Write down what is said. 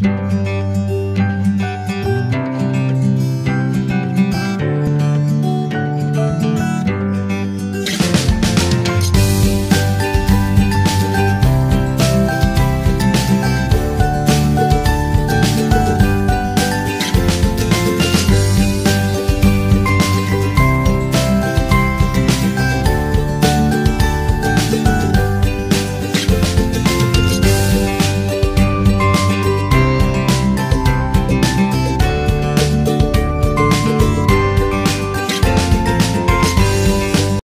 Bye.